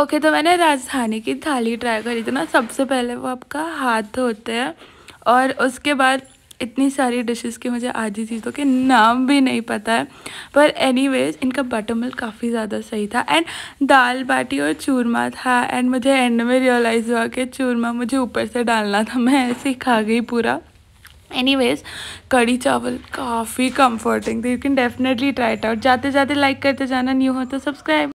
Okay okay, तो मैंने राजधानी की थाली ट्राई करी थी ना सबसे पहले वो आपका हाथ धोते हैं और उसके बाद इतनी सारी डिशेस की मुझे आधी चीज़ों के नाम भी नहीं पता है। पर एनीवेज इनका बटर मिल्क काफ़ी ज़्यादा सही था एंड दाल बाटी और चूरमा था एंड मुझे एंड में रियलाइज़ हुआ कि चूरमा मुझे ऊपर से डालना था मैं ऐसे ही खा गई पूरा। एनीवेज कड़ी चावल काफ़ी कंफर्टिंग थी you can definitely try it out जाते जाते लाइक करते जाना न्यू हो तो सब्सक्राइब